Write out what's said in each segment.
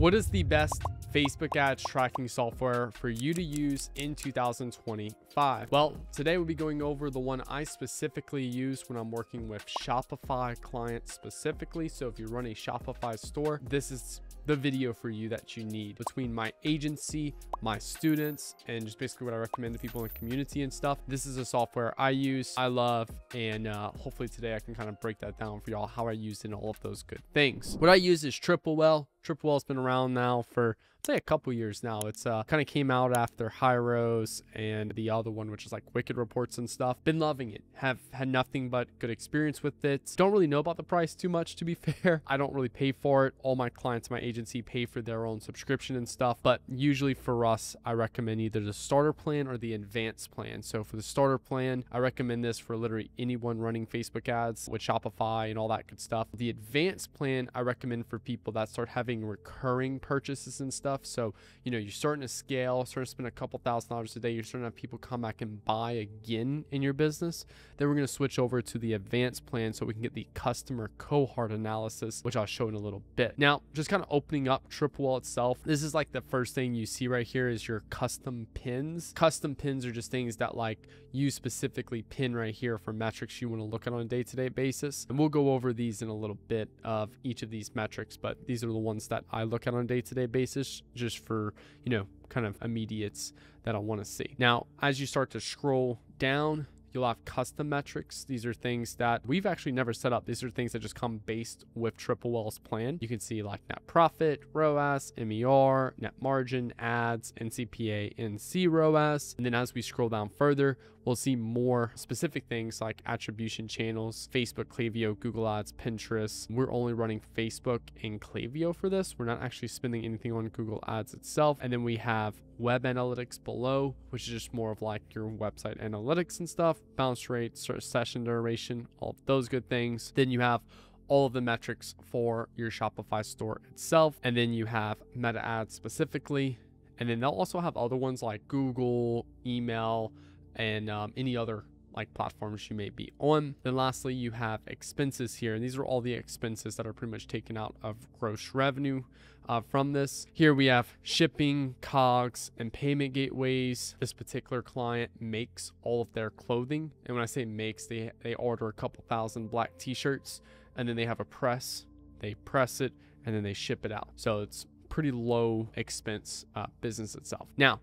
What is the best Facebook ads tracking software for you to use in 2025? Well, today we'll be going over the one I specifically use when I'm working with Shopify clients specifically. So if you run a Shopify store, this is the video for you that you need between my agency, my students, and just basically what I recommend to people in the community and stuff. This is a software I use, I love, and uh, hopefully today I can kind of break that down for y'all how I use it and all of those good things. What I use is Triple Whale. Triple Whale's been around now for I'd say a couple years now. It's uh, kind of came out after Hyros and the other one, which is like Wicked Reports and stuff. Been loving it. Have had nothing but good experience with it. Don't really know about the price too much, to be fair. I don't really pay for it. All my clients, my agency pay for their own subscription and stuff. But usually for us, I recommend either the starter plan or the advanced plan. So for the starter plan, I recommend this for literally anyone running Facebook ads with Shopify and all that good stuff. The advanced plan, I recommend for people that start having recurring purchases and stuff. So, you know, you're starting to scale, starting to spend a couple thousand dollars a day, you're starting to have people come back and buy again in your business. Then we're going to switch over to the advanced plan so we can get the customer cohort analysis, which I'll show in a little bit. Now, just kind of opening up Triple Whale itself. This is like the first thing you see right here is your custom pins. Custom pins are just things that like you specifically pin right here for metrics you want to look at on a day-to-day -day basis. And we'll go over these in a little bit of each of these metrics, but these are the ones that I look at on a day-to-day basis just for, you know, kind of immediates that I want to see. Now, as you start to scroll down, You'll have custom metrics. These are things that we've actually never set up. These are things that just come based with Triple Whale's plan. You can see like net profit, ROAS, MER, net margin, ads, NCPA, and CROAS. And then as we scroll down further, we'll see more specific things like attribution channels, Facebook, Klaviyo, Google Ads, Pinterest. We're only running Facebook and Klaviyo for this. We're not actually spending anything on Google Ads itself. And then we have web analytics below, which is just more of like your website analytics and stuff, bounce rate, session duration, all those good things. Then you have all of the metrics for your Shopify store itself. And then you have meta ads specifically. And then they'll also have other ones like Google, email, and um, any other like platforms you may be on. Then lastly, you have expenses here. And these are all the expenses that are pretty much taken out of gross revenue uh, from this. Here we have shipping, COGS, and payment gateways. This particular client makes all of their clothing. And when I say makes, they, they order a couple thousand black t-shirts and then they have a press. They press it and then they ship it out. So it's pretty low expense uh, business itself. Now,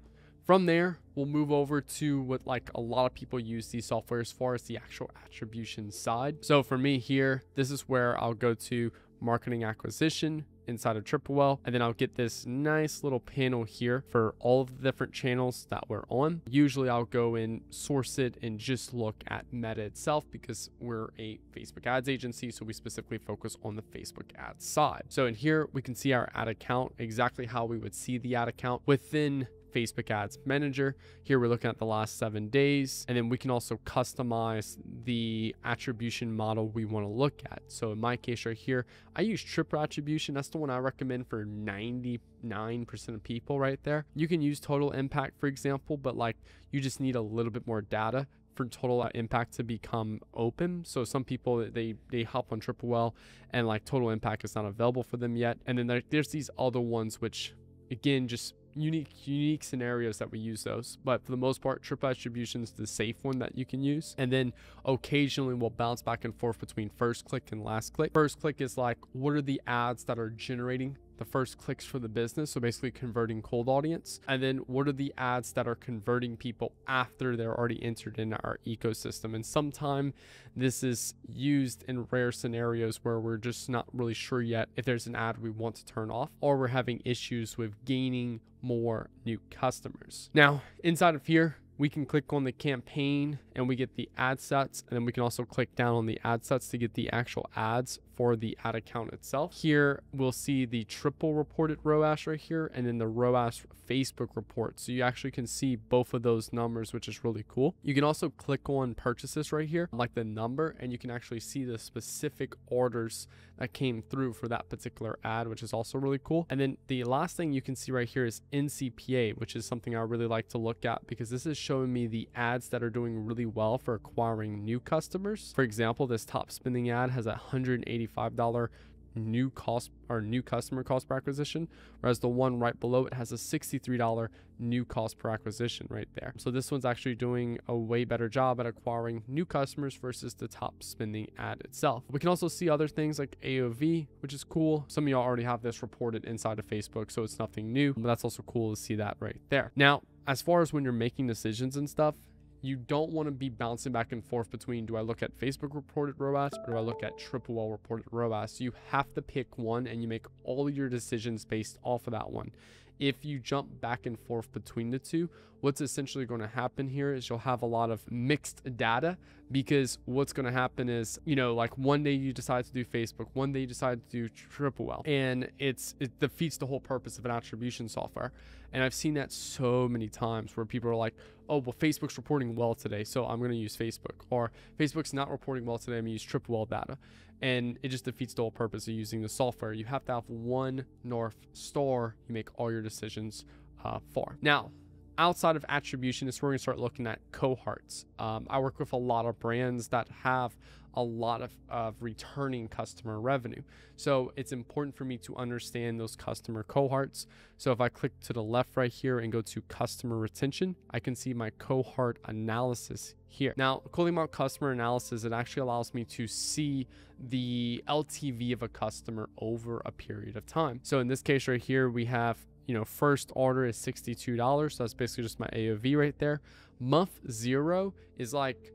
from there, we'll move over to what like a lot of people use these software as far as the actual attribution side. So for me here, this is where I'll go to marketing acquisition inside of Triple Whale. And then I'll get this nice little panel here for all of the different channels that we're on. Usually I'll go and source it and just look at Meta itself because we're a Facebook ads agency. So we specifically focus on the Facebook ads side. So in here, we can see our ad account, exactly how we would see the ad account within Facebook Ads Manager. Here we're looking at the last seven days, and then we can also customize the attribution model we want to look at. So in my case right here, I use triple attribution. That's the one I recommend for 99% of people right there. You can use total impact, for example, but like you just need a little bit more data for total impact to become open. So some people they they hop on Triple Whale and like total impact is not available for them yet. And then there, there's these other ones which again just unique unique scenarios that we use those but for the most part triple attribution is the safe one that you can use. And then occasionally we'll bounce back and forth between first click and last click. First click is like what are the ads that are generating the first clicks for the business. So basically converting cold audience. And then what are the ads that are converting people after they're already entered in our ecosystem? And sometime this is used in rare scenarios where we're just not really sure yet if there's an ad we want to turn off or we're having issues with gaining more new customers. Now, inside of here, we can click on the campaign and we get the ad sets and then we can also click down on the ad sets to get the actual ads for the ad account itself. Here we'll see the triple reported ROAS right here and then the ROAS Facebook report. So you actually can see both of those numbers, which is really cool. You can also click on purchases right here, like the number, and you can actually see the specific orders that came through for that particular ad, which is also really cool. And then the last thing you can see right here is NCPA, which is something I really like to look at because this is showing me the ads that are doing really well for acquiring new customers. For example, this top spending ad has a $185 new cost or new customer cost per acquisition, whereas the one right below it has a $63 new cost per acquisition right there. So this one's actually doing a way better job at acquiring new customers versus the top spending ad itself. We can also see other things like AOV, which is cool. Some of y'all already have this reported inside of Facebook, so it's nothing new, but that's also cool to see that right there. Now, as far as when you're making decisions and stuff, you don't want to be bouncing back and forth between do I look at Facebook reported ROAS or do I look at Triple Whale reported ROAS? You have to pick one and you make all your decisions based off of that one. If you jump back and forth between the two, what's essentially going to happen here is you'll have a lot of mixed data because what's going to happen is, you know, like one day you decide to do Facebook, one day you decide to do Triple Whale, and it's it defeats the whole purpose of an attribution software. And I've seen that so many times where people are like, oh, well, Facebook's reporting well today, so I'm going to use Facebook. Or Facebook's not reporting well today, I'm going to use Triple Whale data. And it just defeats the whole purpose of using the software. You have to have one North Star you make all your decisions uh, for. Now, outside of attribution is where we're going to start looking at cohorts. Um, I work with a lot of brands that have a lot of, of returning customer revenue. So it's important for me to understand those customer cohorts. So if I click to the left right here and go to customer retention, I can see my cohort analysis here. Now, about customer analysis, it actually allows me to see the LTV of a customer over a period of time. So in this case right here, we have you know, first order is $62. So that's basically just my AOV right there. Month zero is like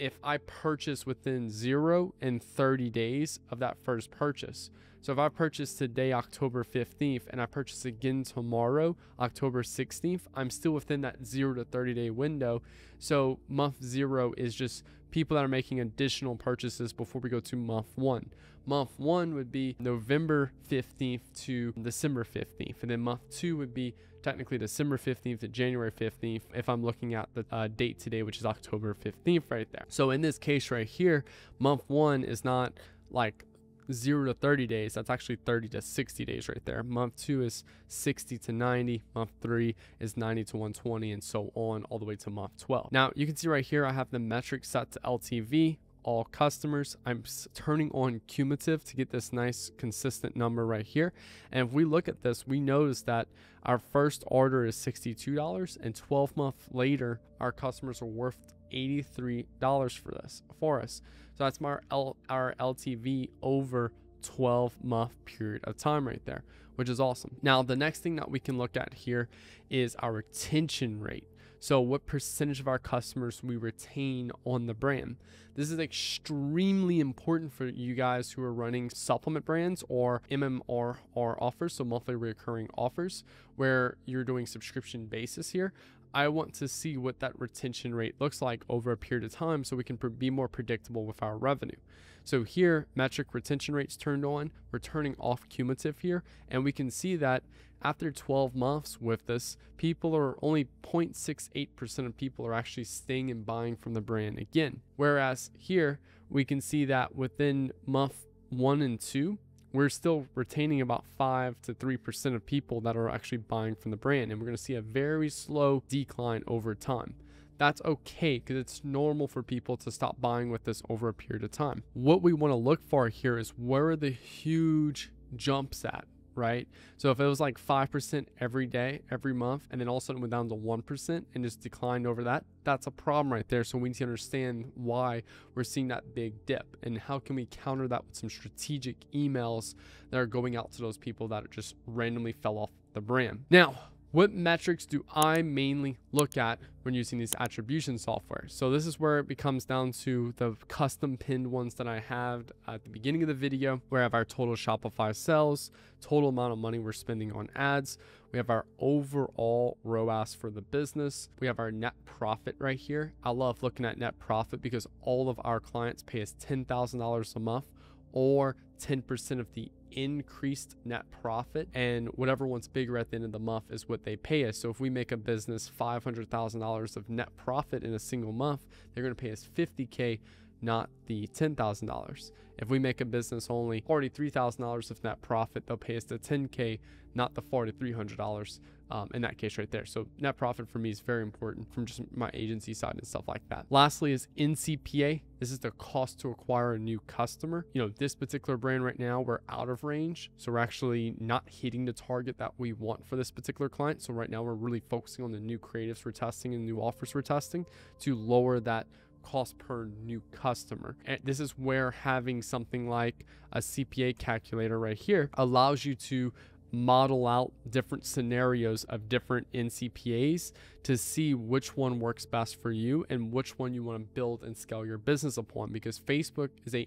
if I purchase within zero and 30 days of that first purchase. So if I purchase today, October 15th, and I purchase again tomorrow, October 16th, I'm still within that zero to 30 day window. So month zero is just people that are making additional purchases before we go to month one. Month one would be November 15th to December 15th. And then month two would be technically December 15th to January 15th if I'm looking at the uh, date today, which is October 15th right there. So in this case right here, month one is not like 0 to 30 days that's actually 30 to 60 days right there month 2 is 60 to 90 month 3 is 90 to 120 and so on all the way to month 12 now you can see right here i have the metric set to ltv all customers. I'm turning on cumulative to get this nice consistent number right here. And if we look at this, we notice that our first order is $62 and 12 months later, our customers are worth $83 for this for us. So that's my L, our LTV over 12 month period of time right there, which is awesome. Now, the next thing that we can look at here is our retention rate. So, what percentage of our customers we retain on the brand? This is extremely important for you guys who are running supplement brands or MMR offers, so monthly recurring offers, where you're doing subscription basis here. I want to see what that retention rate looks like over a period of time so we can be more predictable with our revenue. So here, metric retention rates turned on, we're turning off cumulative here, and we can see that after 12 months with this, people are only 0.68% of people are actually staying and buying from the brand again. Whereas here, we can see that within month one and two, we're still retaining about 5 to 3% of people that are actually buying from the brand. And we're going to see a very slow decline over time. That's okay because it's normal for people to stop buying with this over a period of time. What we want to look for here is where are the huge jumps at? right? So if it was like 5% every day, every month, and then all of a sudden went down to 1% and just declined over that, that's a problem right there. So we need to understand why we're seeing that big dip and how can we counter that with some strategic emails that are going out to those people that just randomly fell off the brand. Now, what metrics do I mainly look at when using these attribution software? So this is where it becomes down to the custom pinned ones that I have at the beginning of the video, where I have our total Shopify sales, total amount of money we're spending on ads. We have our overall ROAS for the business. We have our net profit right here. I love looking at net profit because all of our clients pay us $10,000 a month or 10% of the increased net profit and whatever one's bigger at the end of the month is what they pay us. So if we make a business $500,000 of net profit in a single month, they're going to pay us 50K not the $10,000. If we make a business only $43,000 of net profit, they'll pay us the 10K, not the $4,300 um, in that case right there. So net profit for me is very important from just my agency side and stuff like that. Lastly is NCPA. This is the cost to acquire a new customer. You know, this particular brand right now, we're out of range. So we're actually not hitting the target that we want for this particular client. So right now we're really focusing on the new creatives we're testing and new offers we're testing to lower that cost per new customer. And this is where having something like a CPA calculator right here allows you to model out different scenarios of different NCPAs to see which one works best for you and which one you want to build and scale your business upon because Facebook is a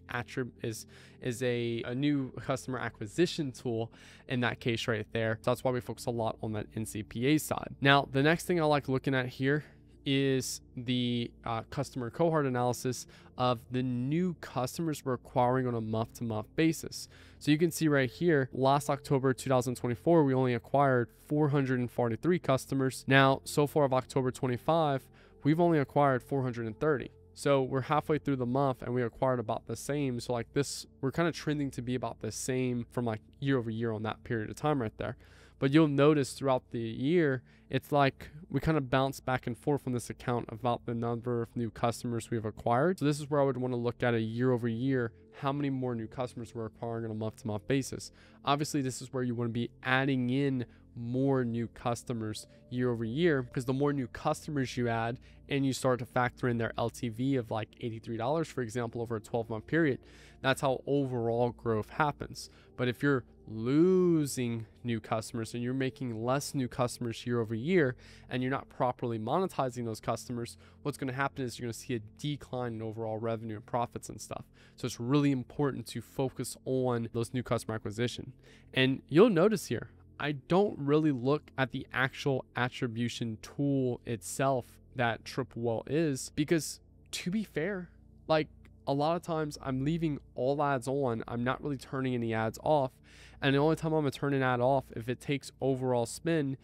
is is a, a new customer acquisition tool in that case right there. So that's why we focus a lot on that NCPA side. Now, the next thing I like looking at here is the uh, customer cohort analysis of the new customers we're acquiring on a month to month basis. So you can see right here, last October 2024, we only acquired 443 customers. Now, so far of October 25, we've only acquired 430. So we're halfway through the month and we acquired about the same. So like this, we're kind of trending to be about the same from like year over year on that period of time right there. But you'll notice throughout the year, it's like we kind of bounce back and forth on this account about the number of new customers we've acquired. So this is where I would want to look at a year over year, how many more new customers we're acquiring on a month to month basis. Obviously, this is where you want to be adding in more new customers year over year because the more new customers you add and you start to factor in their LTV of like $83 for example over a 12 month period that's how overall growth happens but if you're losing new customers and you're making less new customers year over year and you're not properly monetizing those customers what's going to happen is you're going to see a decline in overall revenue and profits and stuff so it's really important to focus on those new customer acquisition and you'll notice here I don't really look at the actual attribution tool itself that Triple Whale is because to be fair, like a lot of times I'm leaving all ads on, I'm not really turning any ads off. And the only time I'm gonna turn an ad off if it takes overall spin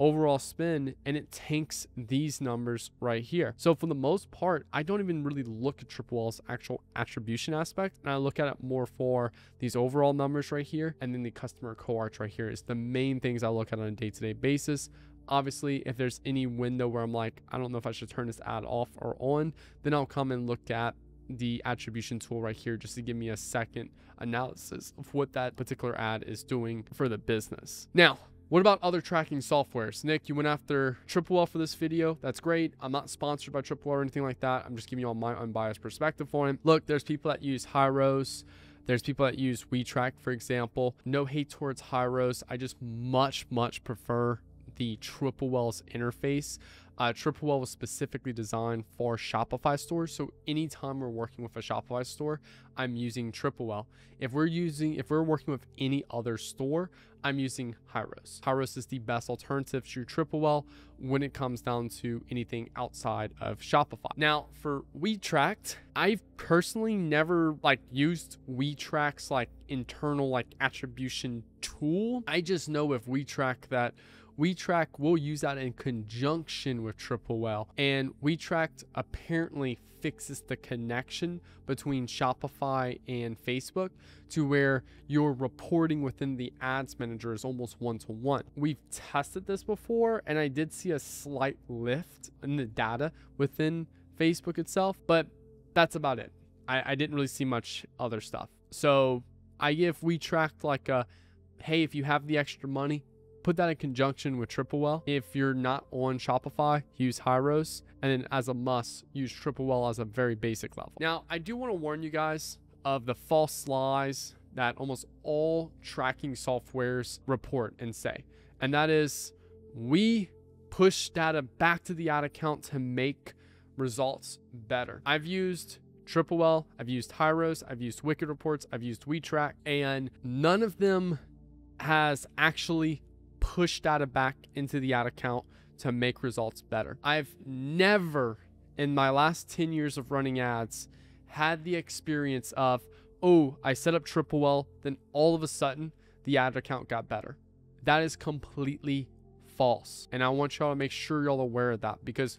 overall spin and it tanks these numbers right here. So for the most part, I don't even really look at Triple Whale's actual attribution aspect and I look at it more for these overall numbers right here and then the customer cohorts right here is the main things I look at on a day-to-day -day basis. Obviously, if there's any window where I'm like, I don't know if I should turn this ad off or on, then I'll come and look at the attribution tool right here just to give me a second analysis of what that particular ad is doing for the business. Now, what about other tracking softwares? Nick, you went after Triple Whale for this video. That's great. I'm not sponsored by Triple Whale or anything like that. I'm just giving you all my unbiased perspective for him. Look, there's people that use Hyros. There's people that use WeTrack, for example. No hate towards Hyros. I just much, much prefer the Triple Whale's interface. Uh, Triple Whale was specifically designed for Shopify stores. So anytime we're working with a Shopify store, I'm using Triple Whale. If we're using, if we're working with any other store, I'm using Hyros. Hyros is the best alternative to Triple Whale when it comes down to anything outside of Shopify. Now for WeTracked, I've personally never like used WeTrack's like internal like attribution tool. I just know with WeTrack that WeTrack will use that in conjunction with Triple Whale. And WeTrack apparently fixes the connection between Shopify and Facebook to where your reporting within the ads manager is almost one to one. We've tested this before and I did see a slight lift in the data within Facebook itself, but that's about it. I, I didn't really see much other stuff. So I give WeTrack like a hey, if you have the extra money, put that in conjunction with Triple Whale. If you're not on Shopify, use Hyros. And then as a must, use Triple Whale as a very basic level. Now, I do want to warn you guys of the false lies that almost all tracking softwares report and say. And that is we push data back to the ad account to make results better. I've used Triple Whale, I've used Hyros, I've used Wicked Reports, I've used WeTrack, and none of them has actually push data back into the ad account to make results better. I've never in my last 10 years of running ads had the experience of, oh, I set up triple TripleWell, then all of a sudden the ad account got better. That is completely false. And I want y'all to make sure y'all aware of that because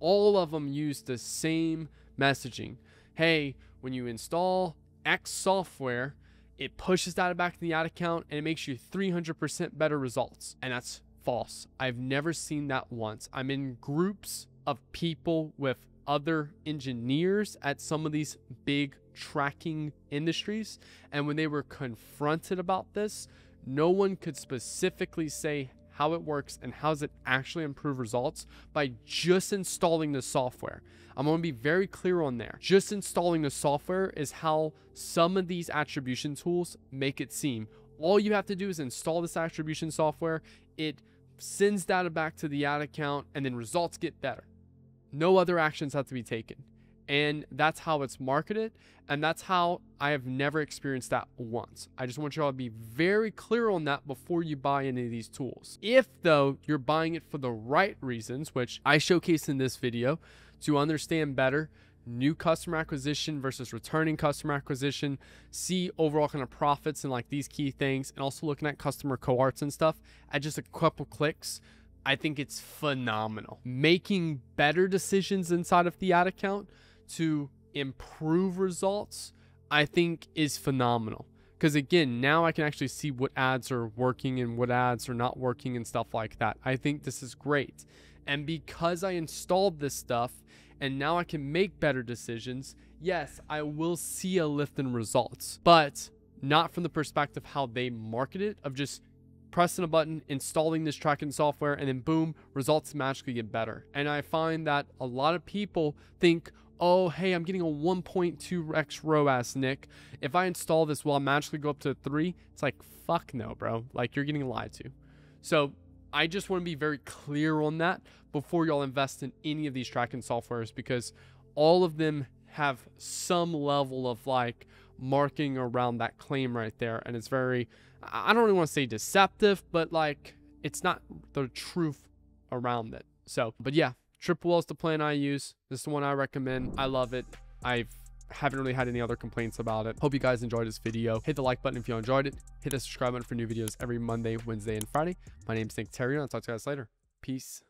all of them use the same messaging hey, when you install X software, it pushes data back to the ad account and it makes you 300% better results. And that's false. I've never seen that once. I'm in groups of people with other engineers at some of these big tracking industries. And when they were confronted about this, no one could specifically say how it works and how does it actually improve results by just installing the software. I'm going to be very clear on there. Just installing the software is how some of these attribution tools make it seem. All you have to do is install this attribution software. It sends data back to the ad account and then results get better. No other actions have to be taken. And that's how it's marketed. And that's how I have never experienced that once. I just want you all to be very clear on that before you buy any of these tools. If, though, you're buying it for the right reasons, which I showcase in this video to understand better new customer acquisition versus returning customer acquisition, see overall kind of profits and like these key things, and also looking at customer cohorts and stuff at just a couple clicks. I think it's phenomenal. Making better decisions inside of the ad account to improve results, I think is phenomenal. Because again, now I can actually see what ads are working and what ads are not working and stuff like that. I think this is great. And because I installed this stuff and now I can make better decisions, yes, I will see a lift in results, but not from the perspective how they market it of just pressing a button, installing this tracking software, and then boom, results magically get better. And I find that a lot of people think, oh, hey, I'm getting a 1.2x ROAS, Nick. If I install this, will I magically go up to three? It's like, fuck no, bro. Like, you're getting lied to. So I just want to be very clear on that before y'all invest in any of these tracking softwares because all of them have some level of like marking around that claim right there. And it's very, I don't really want to say deceptive, but like it's not the truth around it. So, but yeah, Triple Whale is the plan I use. This is the one I recommend. I love it. I've haven't really had any other complaints about it. Hope you guys enjoyed this video. Hit the like button if you enjoyed it. Hit the subscribe button for new videos every Monday, Wednesday, and Friday. My name is Nick Theriot, and I'll talk to you guys later. Peace.